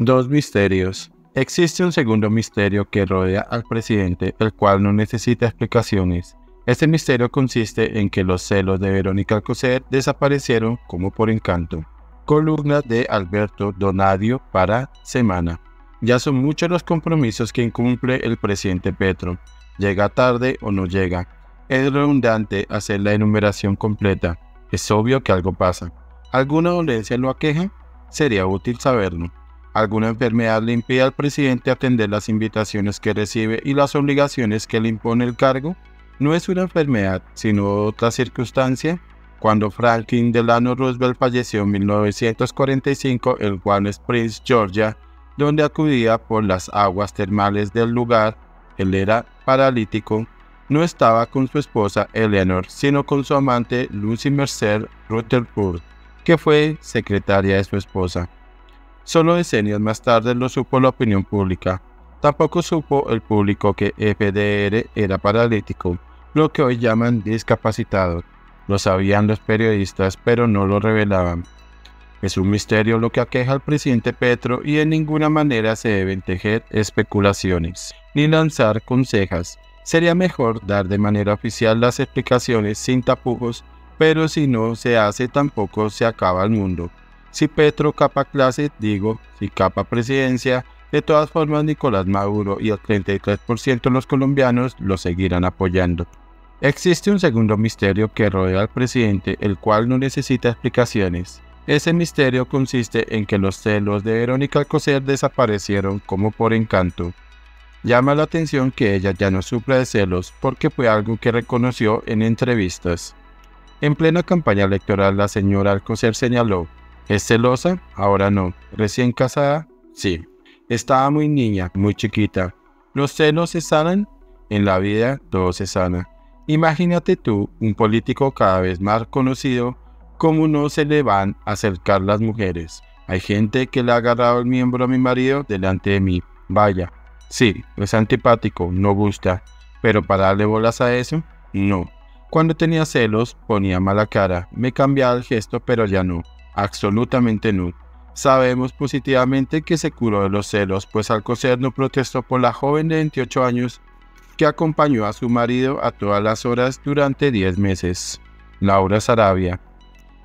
Dos misterios. Existe un segundo misterio que rodea al presidente, el cual no necesita explicaciones. Este misterio consiste en que los celos de Verónica Alcocer desaparecieron como por encanto. Columna de Alberto Donadio para Semana. Ya son muchos los compromisos que incumple el presidente Petro. Llega tarde o no llega. Es redundante hacer la enumeración completa. Es obvio que algo pasa. ¿Alguna dolencia lo aqueja? Sería útil saberlo. ¿Alguna enfermedad le impide al presidente atender las invitaciones que recibe y las obligaciones que le impone el cargo? No es una enfermedad, sino otra circunstancia. Cuando Franklin Delano Roosevelt falleció en 1945 en Warm Springs, Georgia, donde acudía por las aguas termales del lugar, él era paralítico, no estaba con su esposa Eleanor, sino con su amante Lucy Mercer Rutherford, que fue secretaria de su esposa. Solo decenios más tarde lo supo la opinión pública. Tampoco supo el público que FDR era paralítico, lo que hoy llaman discapacitado. Lo sabían los periodistas, pero no lo revelaban. Es un misterio lo que aqueja al presidente Petro y en ninguna manera se deben tejer especulaciones ni lanzar consejas. Sería mejor dar de manera oficial las explicaciones sin tapujos, pero si no se hace tampoco se acaba el mundo. Si Petro capa clase, digo, si capa presidencia, de todas formas Nicolás Maduro y el 33% de los colombianos lo seguirán apoyando. Existe un segundo misterio que rodea al presidente, el cual no necesita explicaciones. Ese misterio consiste en que los celos de Verónica Alcocer desaparecieron como por encanto. Llama la atención que ella ya no sufre de celos porque fue algo que reconoció en entrevistas. En plena campaña electoral la señora Alcocer señaló, ¿Es celosa? Ahora no. ¿Recién casada? Sí. Estaba muy niña, muy chiquita. ¿Los celos se sanan? En la vida todo se sana. Imagínate tú, un político cada vez más conocido, cómo no se le van a acercar las mujeres. Hay gente que le ha agarrado el miembro a mi marido delante de mí. Vaya. Sí, es antipático, no gusta. Pero para darle bolas a eso, no. Cuando tenía celos, ponía mala cara. Me cambiaba el gesto, pero ya no. Absolutamente no. Sabemos positivamente que se curó de los celos, pues Alcocer no protestó por la joven de 28 años que acompañó a su marido a todas las horas durante 10 meses. Laura Sarabia.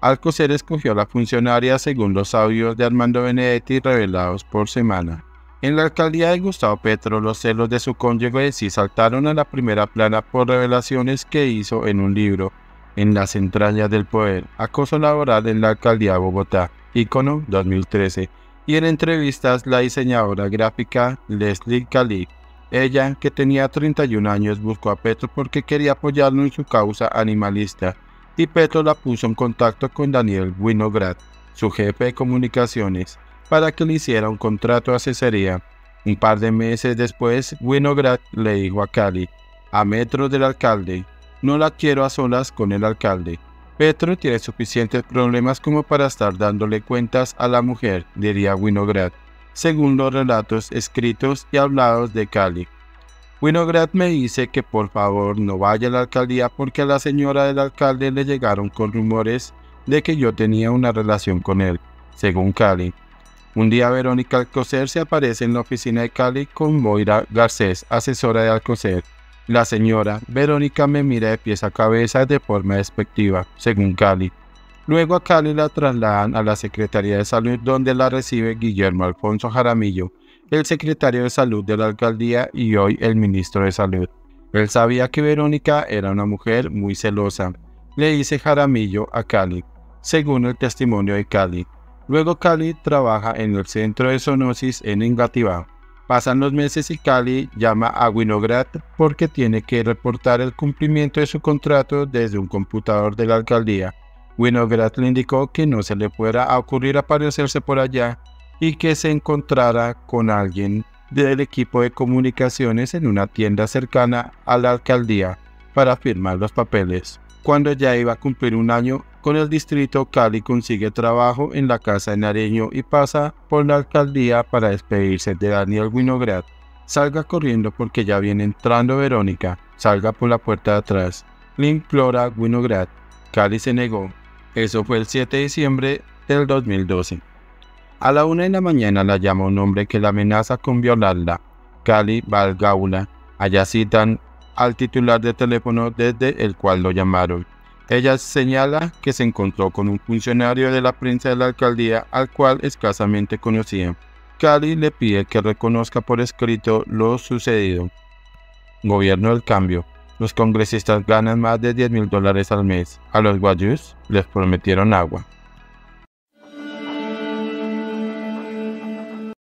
Alcocer escogió a la funcionaria según los audios de Armando Benedetti revelados por semana. En la alcaldía de Gustavo Petro, los celos de su cónyuge sí saltaron a la primera plana por revelaciones que hizo en un libro en las entrañas del poder, acoso laboral en la alcaldía de Bogotá, ícono 2013, y en entrevistas la diseñadora gráfica Leslie Cali. Ella, que tenía 31 años, buscó a Petro porque quería apoyarlo en su causa animalista, y Petro la puso en contacto con Daniel Winograd, su jefe de comunicaciones, para que le hiciera un contrato de asesoría. Un par de meses después, Winograd le dijo a Cali, a metros del alcalde, no la quiero a solas con el alcalde. Petro tiene suficientes problemas como para estar dándole cuentas a la mujer, diría Winograd, según los relatos escritos y hablados de Cali. Winograd me dice que por favor no vaya a la alcaldía porque a la señora del alcalde le llegaron con rumores de que yo tenía una relación con él, según Cali. Un día Verónica Alcocer se aparece en la oficina de Cali con Moira Garcés, asesora de Alcocer, la señora Verónica me mira de pies a cabeza de forma despectiva, según Cali. Luego a Cali la trasladan a la Secretaría de Salud donde la recibe Guillermo Alfonso Jaramillo, el secretario de Salud de la alcaldía y hoy el ministro de Salud. Él sabía que Verónica era una mujer muy celosa. Le dice Jaramillo a Cali, según el testimonio de Cali. Luego Cali trabaja en el centro de zoonosis en Engativá. Pasan los meses y Cali llama a Winograd porque tiene que reportar el cumplimiento de su contrato desde un computador de la alcaldía. Winograd le indicó que no se le fuera a ocurrir aparecerse por allá y que se encontrara con alguien del equipo de comunicaciones en una tienda cercana a la alcaldía para firmar los papeles. Cuando ya iba a cumplir un año, con el distrito, Cali consigue trabajo en la casa de Nareño y pasa por la alcaldía para despedirse de Daniel Winograd. Salga corriendo porque ya viene entrando Verónica. Salga por la puerta de atrás. Le implora Winograd. Cali se negó. Eso fue el 7 de diciembre del 2012. A la una de la mañana la llama un hombre que la amenaza con violarla, Cali Valgaula. Allá citan al titular de teléfono desde el cual lo llamaron. Ella señala que se encontró con un funcionario de la prensa de la alcaldía al cual escasamente conocía. Cali le pide que reconozca por escrito lo sucedido. Gobierno del cambio. Los congresistas ganan más de 10 mil dólares al mes. A los guayús les prometieron agua.